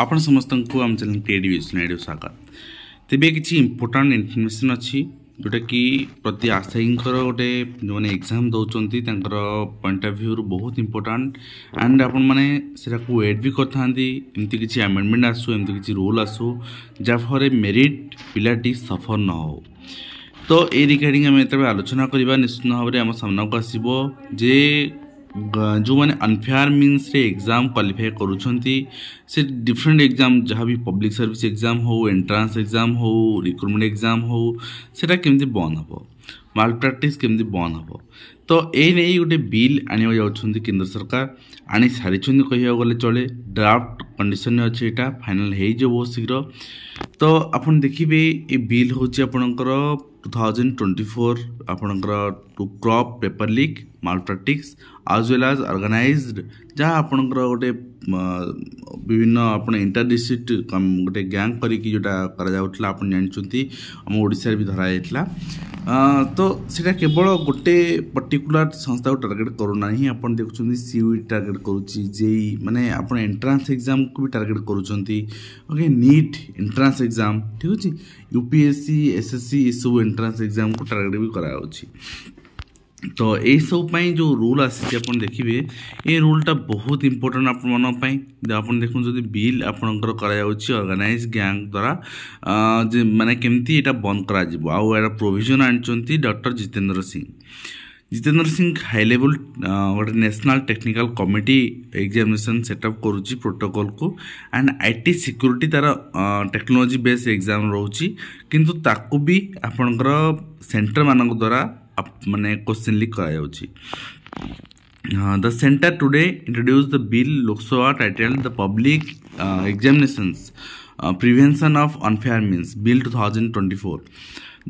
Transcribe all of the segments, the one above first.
ଆପଣ ସମସ୍ତଙ୍କୁ ଆମ ଚ୍ୟାନେଲ୍ କ୍ରିଏଟିଭ୍ ସ୍ନାଇଡ଼ ଶାଖା ତେବେ କିଛି ଇମ୍ପୋର୍ଟାଣ୍ଟ ଇନଫର୍ମେସନ୍ ଅଛି ଯେଉଁଟାକି ପ୍ରତି ଆଶାୟୀଙ୍କର ଗୋଟେ ଯେଉଁମାନେ ଏକ୍ଜାମ୍ ଦେଉଛନ୍ତି ତାଙ୍କର ପଏଣ୍ଟ ଅଫ୍ ଭ୍ୟୁରୁ ବହୁତ ଇମ୍ପୋର୍ଟାଣ୍ଟ ଆଣ୍ଡ ଆପଣମାନେ ସେଟାକୁ ୱେଟ୍ ବି କରିଥାନ୍ତି ଏମିତି କିଛି ଆମେଣ୍ଡମେଣ୍ଟ ଆସୁ ଏମିତି କିଛି ରୁଲ୍ ଆସୁ ଯାହାଫଳରେ ମେରିଟ୍ ପିଲାଟି ସଫର ନ ହେଉ ତ ଏ ରିଗାର୍ଡ଼ିଂ ଆମେ ଯେତେବେଳେ ଆଲୋଚନା କରିବା ନିଶ୍ଚିତ ଭାବରେ ଆମ ସାମ୍ନାକୁ ଆସିବ ଯେ ଯେଉଁମାନେ ଅନଫେୟାର ମିନ୍ସରେ ଏକ୍ଜାମ୍ କ୍ୱାଲିଫାଏ କରୁଛନ୍ତି ସେ ଡିଫରେଣ୍ଟ ଏକ୍ଜାମ୍ ଯାହା ବି ପବ୍ଲିକ୍ ସର୍ଭିସ୍ ଏକ୍ଜାମ୍ ହେଉ ଏଣ୍ଟ୍ରାନ୍ସ ଏକ୍ଜାମ୍ ହେଉ ରିକ୍ରୁଟମେଣ୍ଟ ଏକ୍ଜାମ୍ ହେଉ ସେଇଟା କେମିତି ବନ୍ଦ ହେବ ମାଲପ୍ରାକ୍ଟିସ୍ କେମିତି ବନ୍ଦ ହେବ ତ ଏ ନେଇ ଗୋଟେ ବିଲ୍ ଆଣିବାକୁ ଯାଉଛନ୍ତି କେନ୍ଦ୍ର ସରକାର ଆଣି ସାରିଛନ୍ତି କହିବାକୁ ଗଲେ ଚଳେ ଡ୍ରାଫ୍ଟ କଣ୍ଡିସନରେ ଅଛି ଏଇଟା ଫାଇନାଲ୍ ହେଇଯିବ ବହୁତ ଶୀଘ୍ର ତ ଆପଣ ଦେଖିବେ ଏ ବିଲ୍ ହେଉଛି ଆପଣଙ୍କର ଟୁ ଥାଉଜେଣ୍ଡ ଟ୍ୱେଣ୍ଟି ଫୋର୍ ଆପଣଙ୍କର to curb paper leak malpractices as well as organised ଯାହା ଆପଣଙ୍କର ଗୋଟେ ବିଭିନ୍ନ ଆପଣ ଇଣ୍ଟର ଡିଷ୍ଟ୍ରିକ୍ଟ ଗୋଟେ ଗ୍ୟାଙ୍ଗ କରିକି ଯେଉଁଟା କରାଯାଉଥିଲା ଆପଣ ଜାଣିଛନ୍ତି ଆମ ଓଡ଼ିଶାରେ ବି ଧରାଯାଇଥିଲା ତ ସେଇଟା କେବଳ ଗୋଟେ ପର୍ଟିକୁଲାର ସଂସ୍ଥାକୁ ଟାର୍ଗେଟ୍ କରୁନାହିଁ ଆପଣ ଦେଖୁଛନ୍ତି ସି ୟୁ ଟାର୍ଗେଟ୍ କରୁଛି ଜେଇ ମାନେ ଆପଣ ଏଣ୍ଟ୍ରାନ୍ସ ଏକ୍ଜାମ୍କୁ ବି ଟାର୍ଗେଟ୍ କରୁଛନ୍ତି ଓକେ ନିଟ୍ ଏଣ୍ଟ୍ରାନ୍ସ ଏକ୍ଜାମ୍ ଠିକ୍ ଅଛି U P S C S S C ଏସବୁ ଏଣ୍ଟ୍ରାନ୍ସ ଏକ୍ଜାମ୍କୁ ଟାର୍ଗେଟ୍ ବି କରାଯାଉଛି ତ ଏଇସବୁ ପାଇଁ ଯେଉଁ ରୁଲ୍ ଆସିଛି ଆପଣ ଦେଖିବେ ଏ ରୁଲ୍ଟା ବହୁତ ଇମ୍ପୋର୍ଟାଣ୍ଟ ଆପଣମାନଙ୍କ ପାଇଁ ଆପଣ ଦେଖନ୍ତୁ ଯଦି ବିଲ୍ ଆପଣଙ୍କର କରାଯାଉଛି ଅର୍ଗାନାଇଜ୍ ଗ୍ୟାଙ୍ଗ ଦ୍ୱାରା ଯେ ମାନେ କେମିତି ଏଇଟା ବନ୍ଦ କରାଯିବ ଆଉ ଏହାର ପ୍ରୋଭିଜନ୍ ଆଣିଛନ୍ତି doctor Jitendra Singh Jitendra Singh high level ଗୋଟେ national technical committee examination setup କରୁଛି ପ୍ରୋଟୋକଲ୍କୁ ଆଣ୍ଡ ଆଇ ଟି ସିକ୍ୟୁରିଟି ତା'ର ଟେକ୍ନୋଲୋଜି ବେସ୍ ଏକ୍ଜାମ୍ ରହୁଛି କିନ୍ତୁ ତାକୁ ବି ଆପଣଙ୍କର ସେଣ୍ଟରମାନଙ୍କ ଦ୍ୱାରା मानने क्वेश्चन लिक कर the center today introduce the bill Lok Sabha title the public examinations prevention of unfair mean bill two thousand twenty four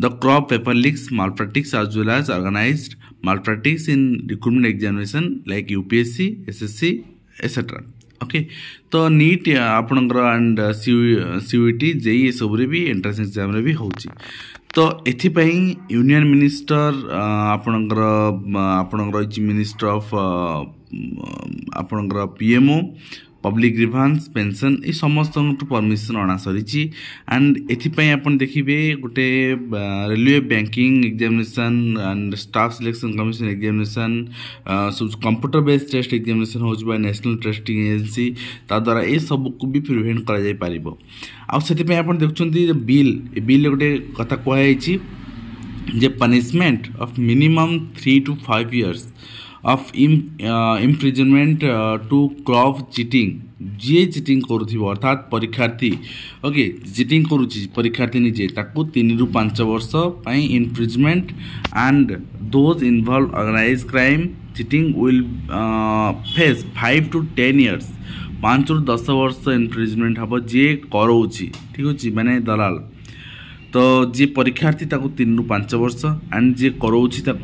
the curb paper leaks malpractices as well as organise malpractices in recruitment examination like UPSC S C S C etcetera okay ତ NEET ଆପଣଙ୍କର and C U T JEE ଏସବୁରେ ବି entrance ଏକ୍ଜାମ୍ରେ ବି ହେଉଛି ତ ଏଥିପାଇଁ union minister ଆପଣଙ୍କର ଆପଣଙ୍କର ରହିଛି ମିନିଷ୍ଟର ଅଫ୍ ଆପଣଙ୍କର P M O public grievances pension ए समस्त परमिशन अणा सरी एंड एपाई आप देखिए गोटे railway banking examination and staff selection commission examination computer based test examination हो न्यासनाल टेस्टिंग एजेन्सी ताद्वारा ये सबको भी प्रिभेन्ट कर आउपाई आप देखते बिल बिल गोटे कथा कहुई जे punishment of minimum three to five years of imprisonment to क्लभ cheating जि चिटिङ गरुथ्यो अर्थात परीक्षार्थी ओके परीक्षार्थी चिटिङ 3 रु 5 वर्ष पाँच imprisonment and those involve organise crime cheating will face 5 to 10 years 5 रु 10 वर्ष इनफ्रिजमेन्ट हबो जे गरौँ ठीक अच्छा माने दलाल तो जे परीक्षार्थी 3 रु 5 वर्ष एंड जे जिउपछि त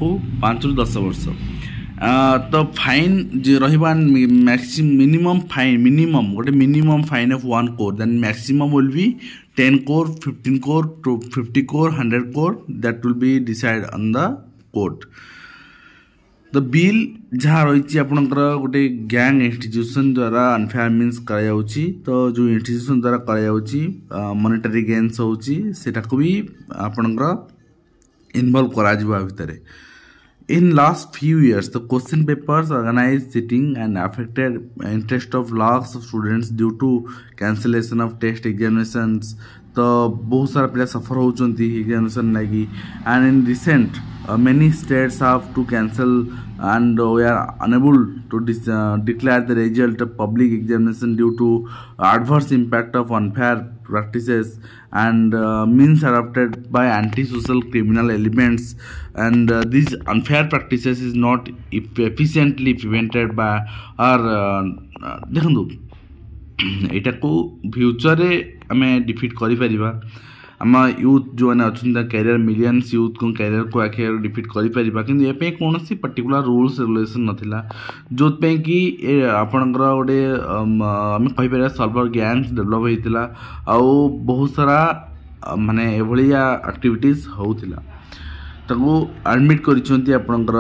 5 रु 10 वर्ष तो फाइन रहा मैक्सीम मिनिमम फाइन मिनिमम गोटे minimum fine of one crore then maximum will be ten crore fifteen crore two fifty crore hundred crore that will be decide on the court the bill जहाँ रही आपणकर गोटे gang intuition द्वारा unfair means कर तो जो intuition द्वारा कर मनिटरी गेन्स होती सेटा को भी आपणकर इनवल्व करा भितर In last few years, the question papers, organized sitting and affected interest of large of students due to cancellation of test examinations. The ବହୁତ ସାରା ପିଲା ସଫର ହେଉଛନ୍ତି ଏକ୍ଜାମିନେସନ୍ ଲାଗି and uh, many states have to cancel and uh, we are unable to uh, declare the result of public examination due to adverse impact of unfair practices and uh, means adopted by antisocial criminal elements and uh, these unfair practices is not efficiently prevented by or ଦେଖନ୍ତୁ ଏଇଟାକୁ ଫ୍ୟୁଚର୍ରେ ଆମେ defeat କରିପାରିବା ଆମ youth ଯେଉଁମାନେ ଅଛନ୍ତି career millions ୟୁଥ୍ଙ୍କ କ୍ୟାରିୟରକୁ ଆଖି defeat କରିପାରିବା କିନ୍ତୁ ଏ ପାଇଁ କୌଣସି ପର୍ଟିକୁଲାର ରୁଲ୍ସ ରେଗୁଲେସନ୍ ନଥିଲା ଯେଉଁଥିପାଇଁ କି ଏ ଆପଣଙ୍କର ଗୋଟେ ଆମେ କହିପାରିବା ସର୍ଭର ଗ୍ୟାନ୍ସ ଡେଭଲପ୍ ହୋଇଥିଲା ଆଉ ବହୁତ ସାରା ମାନେ ଏଭଳିଆ ଆକ୍ଟିଭିଟିଜ୍ ହେଉଥିଲା ତାକୁ ଆଡ଼ମିଟ୍ କରିଛନ୍ତି ଆପଣଙ୍କର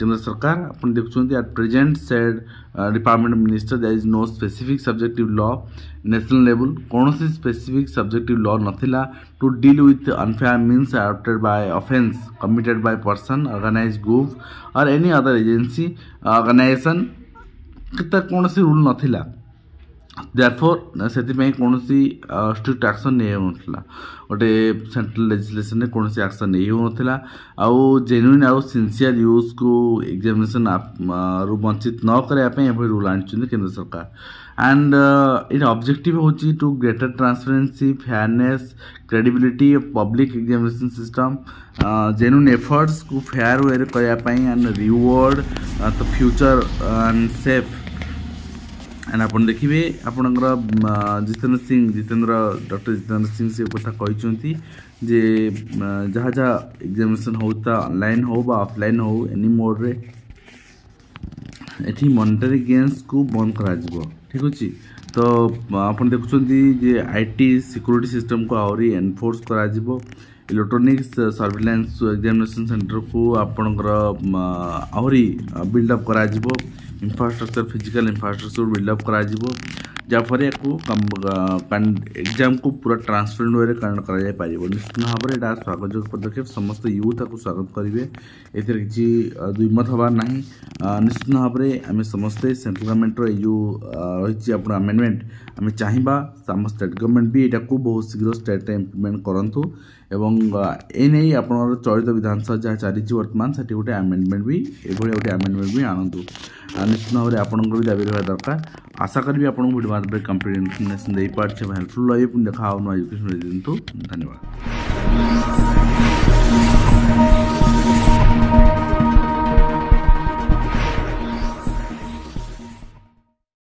କେନ୍ଦ୍ର ସରକାର ଆପଣ ଦେଖୁଛନ୍ତି at present said department minister that is no specific subjective law national ଲେବୁଲ୍ କୌଣସି ସ୍ପେସିଫିକ୍ ସବଜେକ୍ଟିଭ୍ ଲ ନଥିଲା to deal with unfair means adopted by offence committed by person organise group or any other agency organisation କେତେ କୌଣସି rule ନଥିଲା therefore ସେଥିପାଇଁ କୌଣସି strict action ନେଇ ହେଉନଥିଲା ଗୋଟେ ସେଣ୍ଟ୍ରାଲ୍ ଲେଜିସ୍ଲେସନ୍ରେ କୌଣସି ଆକ୍ସନ୍ ନେଇ ହେଉନଥିଲା ଆଉ ଜେନ୍ୟୁନ୍ ଆଉ ସିନ୍ସିୟର୍ ୟୁଜ୍କୁ ଏକ୍ଜାମିନେସନ୍ ରୁ ବଞ୍ଚିତ ନ କରିବା ପାଇଁ ଏଭଳି ରୁଲ୍ ଆଣିଛନ୍ତି କେନ୍ଦ୍ର ସରକାର ଆଣ୍ଡ ଏଇଟା ଅବଜେକ୍ଟିଭ୍ ହେଉଛି to greater transparency fairness credibility public examination system genuine ଏଫର୍ଟସ୍କୁ fair ୱେରେ କରିବା ପାଇଁ and reward the future and safe and ଆପଣ ଦେଖିବେ ଆପଣଙ୍କର ଜିତେନ୍ଦ୍ର ସିଂ ଜିତେନ୍ଦ୍ର ଡକ୍ଟର ଜିତେନ୍ଦ୍ର ସିଂ ସେ କଥା କହିଛନ୍ତି ଯେ ଯାହା ଯାହା ଏକ୍ଜାମିନେସନ୍ ହେଉ ତା ଅନଲାଇନ୍ ହେଉ ବା ଅଫଲାଇନ୍ ହେଉ ଏନି ମୋଡ଼ରେ ଏଠି ମନିଟାରୀ ଗେମ୍ସକୁ ବନ୍ଦ କରାଯିବ ଠିକ୍ ଅଛି ତ ଆପଣ ଦେଖୁଛନ୍ତି ଯେ ଆଇ ଟି ସିକ୍ୟୁରିଟି ସିଷ୍ଟମ୍କୁ ଆହୁରି ଏନଫୋର୍ସ କରାଯିବ ଇଲେକ୍ଟ୍ରୋନିକ୍ସ ସର୍ଭିଲାନ୍ସ ଏକ୍ଜାମିନେସନ୍ ସେଣ୍ଟରକୁ ଆପଣଙ୍କର ଆହୁରି ବିଲ୍ଡଅପ୍ କରାଯିବ ଇନଫ୍ରାଷ୍ଟ୍ରକ୍ଚର୍ ଫିଜିକାଲ୍ ଇନଫ୍ରାଷ୍ଟ୍ରକ୍ଚର୍ ବିଲ୍ଡଅପ୍ କରାଯିବ जहाँ या एग्जाम को पूरा ट्रांसपेरेन्ट वे कंड कर निश्चित भाव में स्वागत पदक्षेप समस्त यूथ को स्वागत करेंगे एथेर कि दुईमत हबार ना निश्चित भाव में आम समस्ते सेंट्रल गवर्नमेंट रो रही आमेडमेंट आम चाहिए आम स्टेट गवर्नमेंट भी यहाँ बहुत शीघ्र स्टेट इम्प्लीमेंट करूँ एवं एने आप चलित विधानसभा जहाँ चली बर्तमान से गोटे आमेडमेंट भी ये गोटे आमेडमेंट भी आनतु निश्चित भाव में आपंकर भी दाबी रहा दरकार आशा कर भी आप लोगों को वीडियो बाद कंप्लीट दही पार्ट से हेल्पफुल लगे देखा हो एजुकेशन धन्यवाद